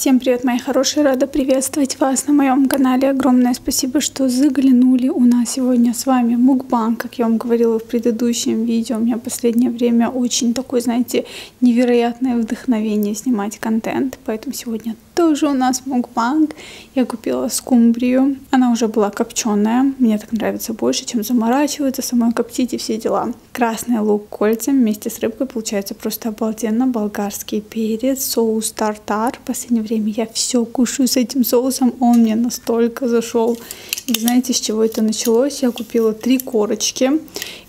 Всем привет, мои хорошие! Рада приветствовать вас на моем канале. Огромное спасибо, что заглянули. У нас сегодня с вами мукбан, как я вам говорила в предыдущем видео. У меня в последнее время очень такое, знаете, невероятное вдохновение снимать контент. Поэтому сегодня тоже у нас мукбанг. Я купила скумбрию. Она уже была копченая. Мне так нравится больше, чем заморачиваться, самой коптить и все дела. Красный лук кольцем вместе с рыбкой получается просто обалденно. Болгарский перец, соус тартар. В последнее время я все кушаю с этим соусом. Он мне настолько зашел. И знаете, с чего это началось? Я купила три корочки.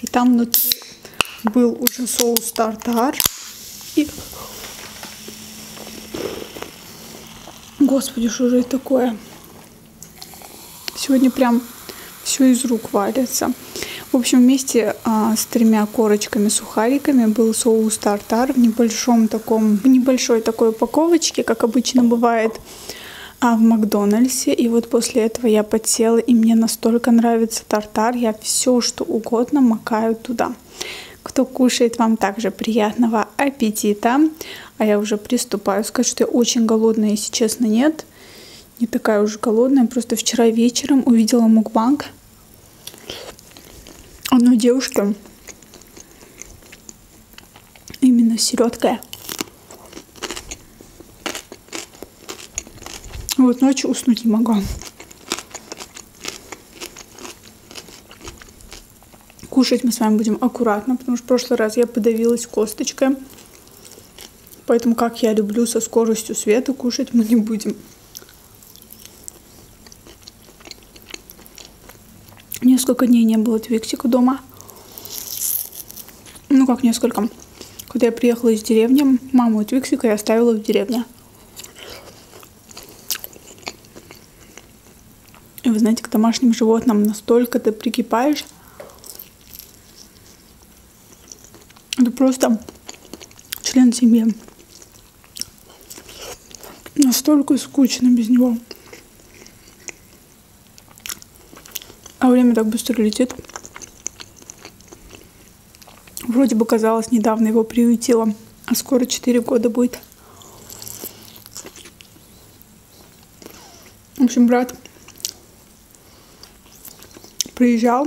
И там внутри был уже соус тартар. И Господи, что же это такое? Сегодня прям все из рук валится. В общем, вместе а, с тремя корочками сухариками был соус тартар в небольшом таком, в небольшой такой упаковочке, как обычно бывает а, в Макдональдсе. И вот после этого я подсела, и мне настолько нравится тартар, я все, что угодно макаю туда. Кто кушает, вам также приятного аппетита. А я уже приступаю. Сказать, что я очень голодная, если честно, нет. Не такая уж голодная. Просто вчера вечером увидела мукбанк одной девушки. Именно с селедкой. Вот ночью уснуть не могу. Кушать мы с вами будем аккуратно, потому что в прошлый раз я подавилась косточкой. Поэтому, как я люблю, со скоростью света кушать мы не будем. Несколько дней не было Твиксика дома. Ну, как несколько. Когда я приехала из деревни, маму и Твиксика я оставила в деревне. И вы знаете, к домашним животным настолько ты прикипаешь, это просто член семьи. Настолько скучно без него. А время так быстро летит. Вроде бы казалось, недавно его приютила, а скоро 4 года будет. В общем, брат приезжал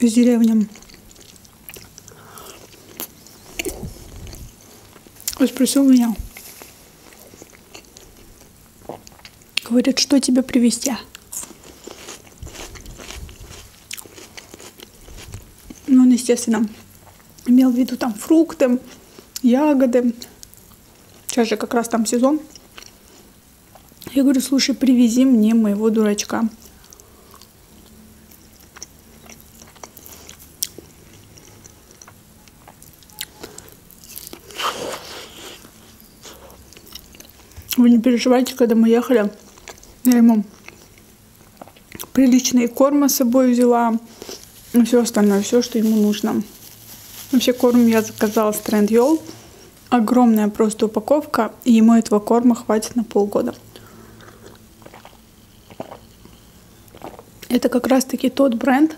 из деревни. Спросил меня, Говорит, что тебе привезти? Ну, он, естественно, имел в виду там фрукты, ягоды. Сейчас же как раз там сезон. Я говорю, слушай, привези мне моего дурачка. Вы не переживайте, когда мы ехали, ему приличные корма с собой взяла. И все остальное, все, что ему нужно. Вообще корм я заказала с Trendyol. Огромная просто упаковка. И ему этого корма хватит на полгода. Это как раз таки тот бренд,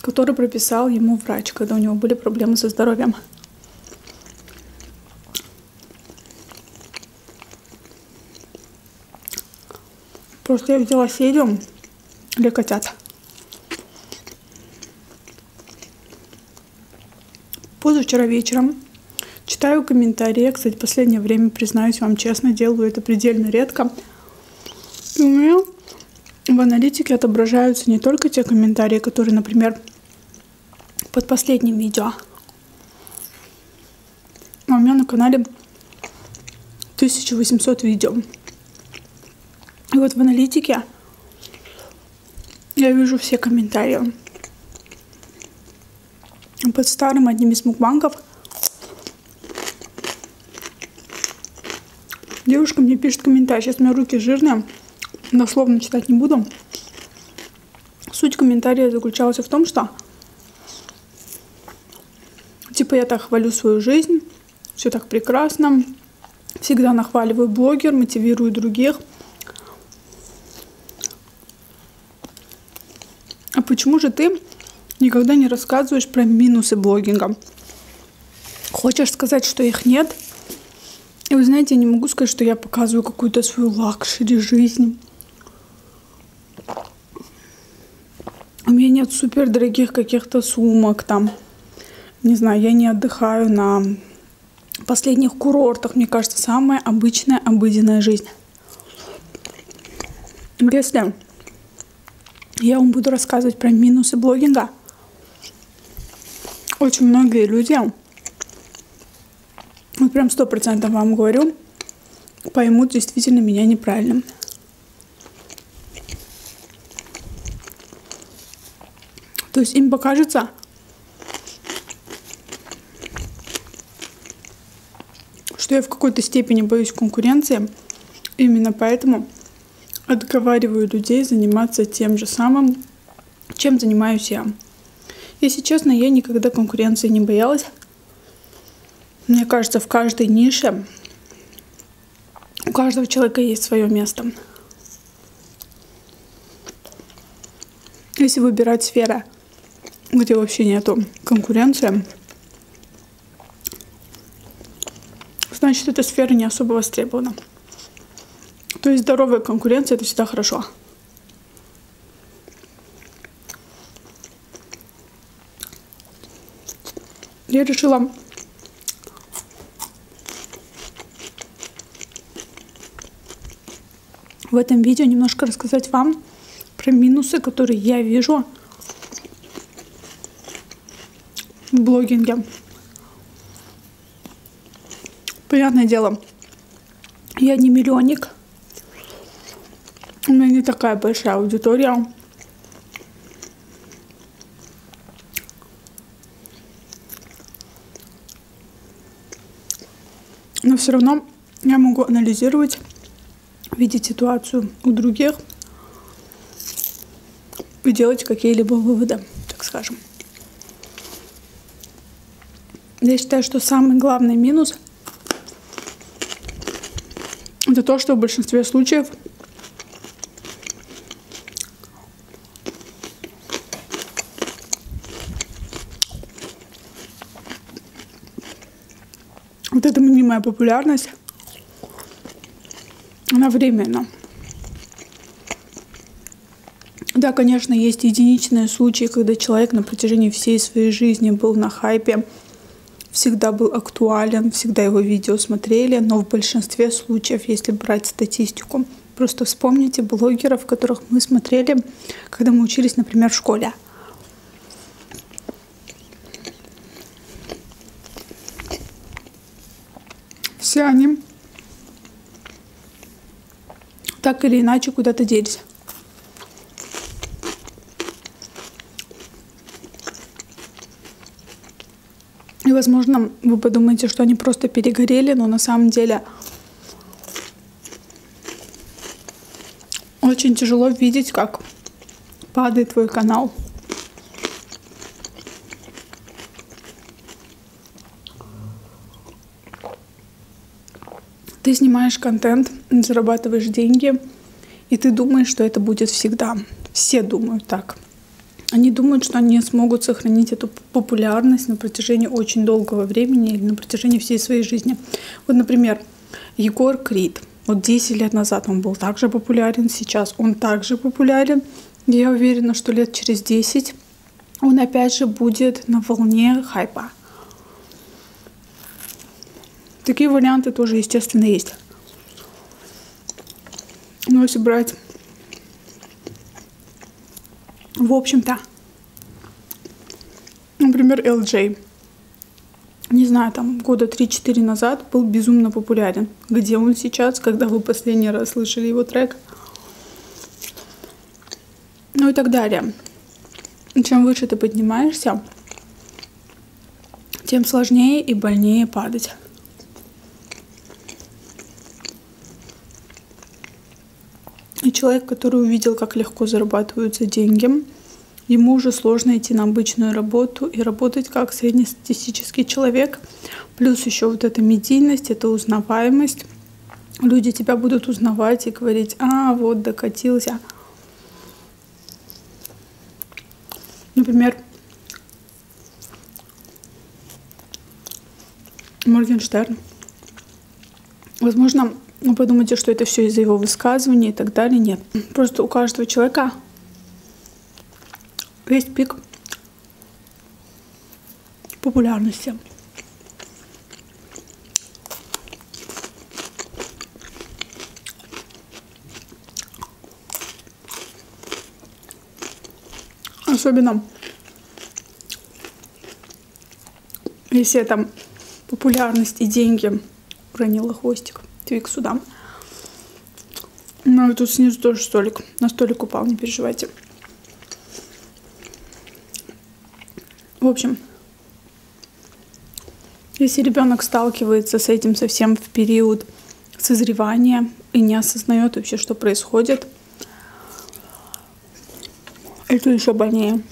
который прописал ему врач, когда у него были проблемы со здоровьем. Просто я взяла селиум для котят. Позавчера вечером читаю комментарии. Я, кстати, в последнее время, признаюсь вам честно, делаю это предельно редко. И у меня в аналитике отображаются не только те комментарии, которые, например, под последним видео. А у меня на канале 1800 видео. Вот в аналитике я вижу все комментарии. Под старым одним из мукбанков девушка мне пишет комментарий. Сейчас у меня руки жирные, дословно читать не буду. Суть комментария заключалась в том, что типа я так хвалю свою жизнь, все так прекрасно, всегда нахваливаю блогер, мотивирую других – почему же ты никогда не рассказываешь про минусы блогинга? Хочешь сказать, что их нет? И вы знаете, я не могу сказать, что я показываю какую-то свою luxury жизнь. У меня нет супер дорогих каких-то сумок там. Не знаю, я не отдыхаю на последних курортах. Мне кажется, самая обычная, обыденная жизнь. Если я вам буду рассказывать про минусы блогинга, очень многие люди вот прям сто процентов вам говорю, поймут действительно меня неправильно. То есть им покажется, что я в какой-то степени боюсь конкуренции. Именно поэтому отговариваю людей заниматься тем же самым, чем занимаюсь я. Если честно, я никогда конкуренции не боялась. Мне кажется, в каждой нише у каждого человека есть свое место. Если выбирать сферы, где вообще нету конкуренции, значит, эта сфера не особо востребована. То есть здоровая конкуренция это всегда хорошо. Я решила в этом видео немножко рассказать вам про минусы, которые я вижу в блогинге. Понятное дело, я не миллионник. Не такая большая аудитория. Но все равно я могу анализировать видеть ситуацию у других и делать какие-либо выводы, так скажем. Я считаю, что самый главный минус это то, что в большинстве случаев мнимая популярность она временна. Да, конечно, есть единичные случаи, когда человек на протяжении всей своей жизни был на хайпе, всегда был актуален, всегда его видео смотрели, но в большинстве случаев, если брать статистику, просто вспомните блогеров, которых мы смотрели, когда мы учились, например, в школе. Все они так или иначе куда-то делись. И, возможно, вы подумаете, что они просто перегорели, но на самом деле очень тяжело видеть, как падает твой канал. Ты снимаешь контент, зарабатываешь деньги, и ты думаешь, что это будет всегда. Все думают так. Они думают, что они смогут сохранить эту популярность на протяжении очень долгого времени или на протяжении всей своей жизни. Вот, например, Егор Крид. Вот 10 лет назад он был также популярен, сейчас он также популярен. Я уверена, что лет через 10 он опять же будет на волне хайпа. Такие варианты тоже, естественно, есть. Но если брать, в общем-то, например, LJ, не знаю, там года 3-4 назад был безумно популярен. Где он сейчас, когда вы последний раз слышали его трек? Ну и так далее. Чем выше ты поднимаешься, тем сложнее и больнее падать. Человек, который увидел, как легко зарабатываются деньги, ему уже сложно идти на обычную работу и работать как среднестатистический человек. Плюс еще вот эта медийность, эта узнаваемость. Люди тебя будут узнавать и говорить, а, вот, докатился. Например, Моргенштерн. Возможно, вы подумаете, что это все из-за его высказывания и так далее. Нет. Просто у каждого человека есть пик популярности. Особенно если это популярность и деньги уронила хвостик. Твик сюда. Ну и тут снизу тоже столик. На столик упал, не переживайте. В общем, если ребенок сталкивается с этим совсем в период созревания и не осознает вообще, что происходит, это еще больнее.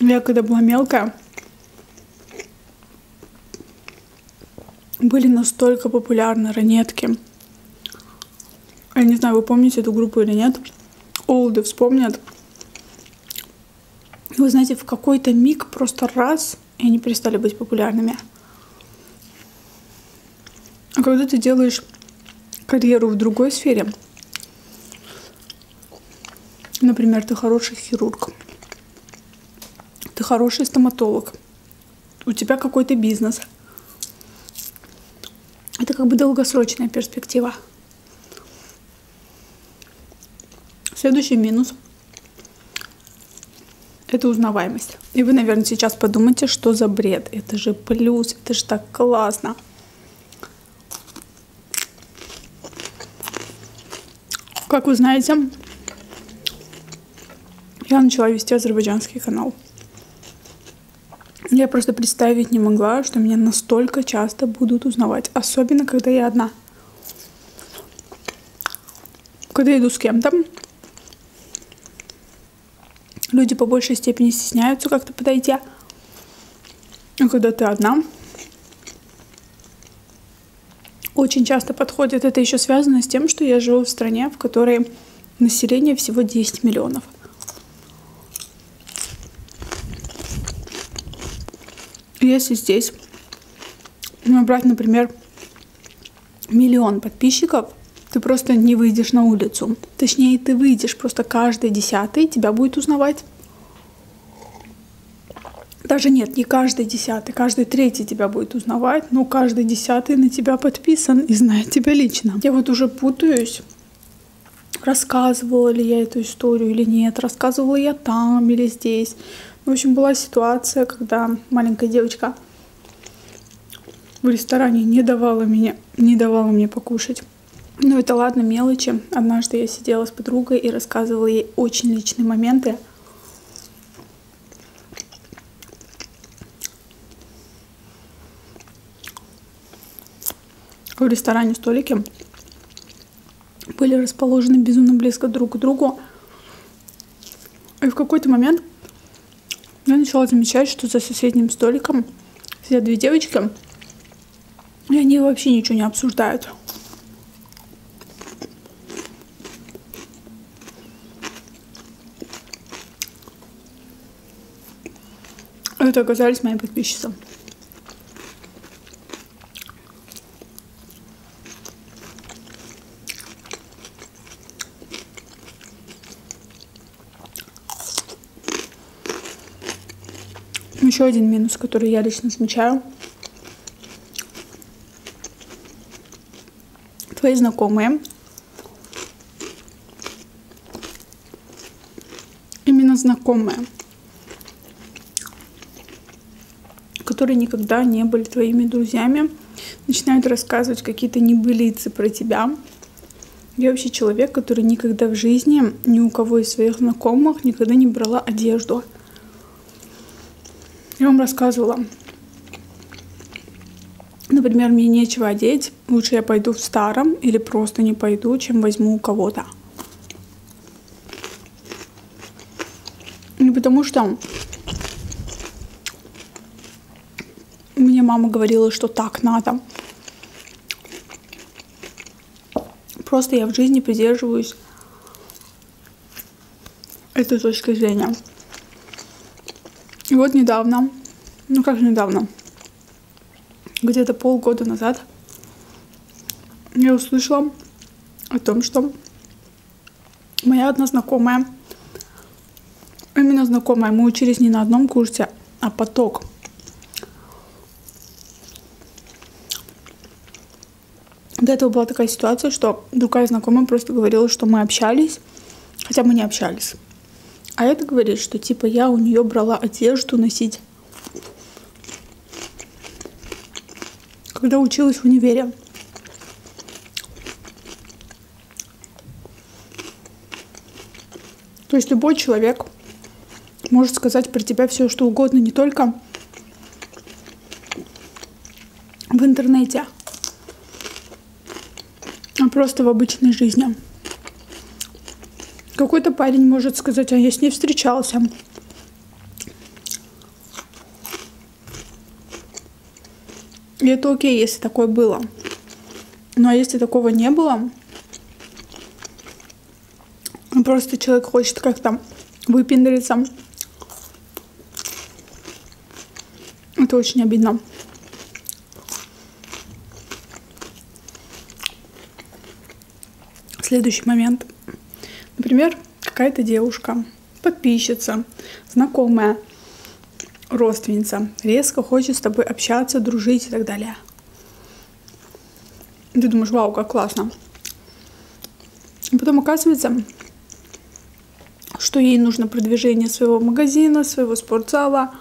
Я когда была мелкая, были настолько популярны ранетки. Я не знаю, вы помните эту группу или нет. Олды вспомнят. Вы знаете, в какой-то миг просто раз, и они перестали быть популярными. А когда ты делаешь карьеру в другой сфере, например, ты хороший хирург, ты хороший стоматолог, у тебя какой-то бизнес – как бы долгосрочная перспектива. Следующий минус – это узнаваемость. И вы, наверное, сейчас подумаете, что за бред. Это же плюс, это же так классно. Как вы знаете, я начала вести азербайджанский канал. Я просто представить не могла, что меня настолько часто будут узнавать. Особенно, когда я одна. Когда я иду с кем-то, люди по большей степени стесняются как-то подойти. А когда ты одна, очень часто подходят. Это еще связано с тем, что я живу в стране, в которой население всего 10 миллионов. Если здесь набрать, например, миллион подписчиков, ты просто не выйдешь на улицу. Точнее, ты выйдешь, просто каждый десятый тебя будет узнавать. Даже нет, не каждый десятый, каждый третий тебя будет узнавать, но каждый десятый на тебя подписан и знает тебя лично. Я вот уже путаюсь, рассказывала ли я эту историю или нет, рассказывала я там или здесь. В общем, была ситуация, когда маленькая девочка в ресторане не давала, мне, не давала мне покушать. Ну, это ладно, мелочи. Однажды я сидела с подругой и рассказывала ей очень личные моменты. В ресторане столики были расположены безумно близко друг к другу. И в какой-то момент я начала замечать, что за соседним столиком сидят две девочки, и они вообще ничего не обсуждают. Это оказались мои подписчицы. Еще один минус, который я лично замечаю. Твои знакомые именно знакомые, которые никогда не были твоими друзьями, начинают рассказывать какие-то небылицы про тебя. Я вообще человек, который никогда в жизни ни у кого из своих знакомых никогда не брала одежду. Я вам рассказывала. Например, мне нечего одеть, лучше я пойду в старом или просто не пойду, чем возьму у кого-то. Не потому что мне мама говорила, что так надо. Просто я в жизни придерживаюсь этой точки зрения. И вот недавно, ну как недавно, где-то полгода назад я услышала о том, что моя одна знакомая, именно знакомая, мы учились не на одном курсе, а поток. До этого была такая ситуация, что другая знакомая просто говорила, что мы общались, хотя мы не общались. А это говорит, что типа я у нее брала одежду носить, когда училась в универе. То есть любой человек может сказать про тебя все, что угодно, не только в интернете, а просто в обычной жизни. Какой-то парень может сказать, а я с ней встречался. И это окей, если такое было. Но если такого не было, Просто человек хочет как-то выпендриться. Это очень обидно. Следующий момент. Например, какая-то девушка, подписчица, знакомая, родственница, резко хочет с тобой общаться, дружить и так далее. Ты думаешь, вау, как классно. И потом оказывается, что ей нужно продвижение своего магазина, своего спортзала,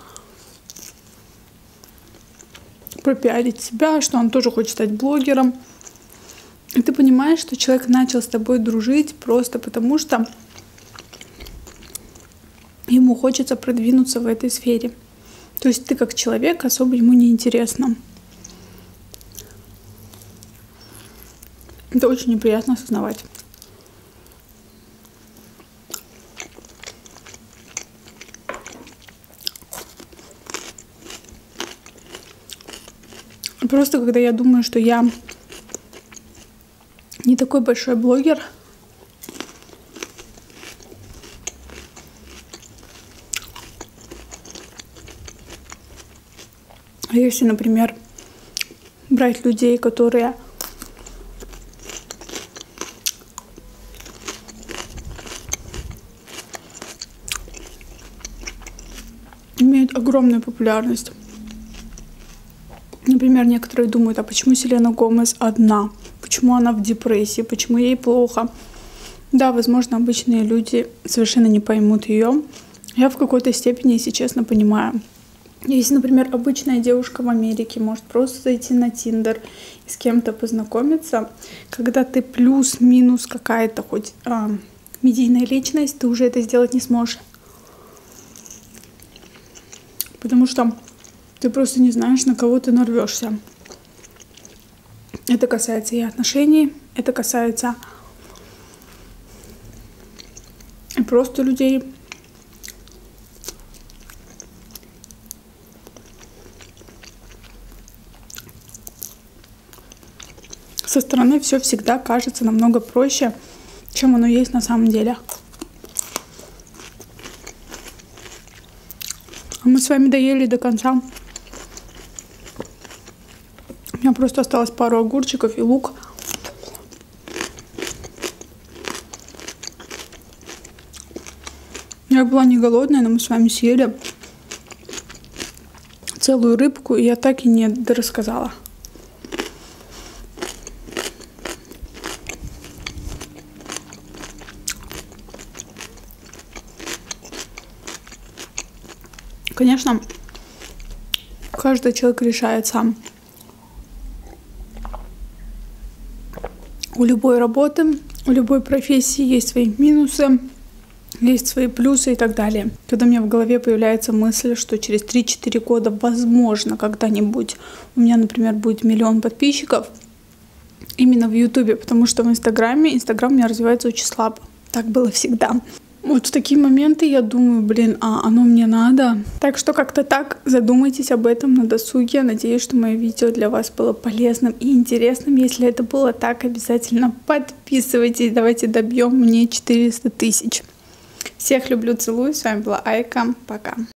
пропиарить себя, что он тоже хочет стать блогером. Понимаешь, что человек начал с тобой дружить просто потому, что ему хочется продвинуться в этой сфере. То есть ты как человек особо ему не интересно. Это очень неприятно осознавать. Просто когда я думаю, что я не такой большой блогер, А если, например, брать людей, которые имеют огромную популярность, Например, некоторые думают, а почему Селена Гомес одна? Почему она в депрессии? Почему ей плохо? Да, возможно, обычные люди совершенно не поймут ее. Я в какой-то степени, если честно, понимаю. Если, например, обычная девушка в Америке может просто зайти на Тиндер и с кем-то познакомиться, когда ты плюс-минус какая-то хоть а, медийная личность, ты уже это сделать не сможешь. Потому что ты просто не знаешь, на кого ты нарвешься. Это касается и отношений, это касается и просто людей. Со стороны все всегда кажется намного проще, чем оно есть на самом деле. А мы с вами доели до конца. Меня просто осталось пару огурчиков и лук. Я была не голодная, но мы с вами съели целую рыбку, и я так и не рассказала. Конечно, каждый человек решает сам. У любой работы, у любой профессии есть свои минусы, есть свои плюсы и так далее. Когда у меня в голове появляется мысль, что через 3-4 года, возможно, когда-нибудь у меня, например, будет миллион подписчиков, именно в Ютубе, потому что в Инстаграме, Инстаграм у меня развивается очень слабо. Так было всегда. Вот в такие моменты я думаю, блин, а оно мне надо. Так что как-то так задумайтесь об этом на досуге. Надеюсь, что мое видео для вас было полезным и интересным. Если это было так, обязательно подписывайтесь. Давайте добьем мне 400 тысяч. Всех люблю, целую. С вами была Айка. Пока.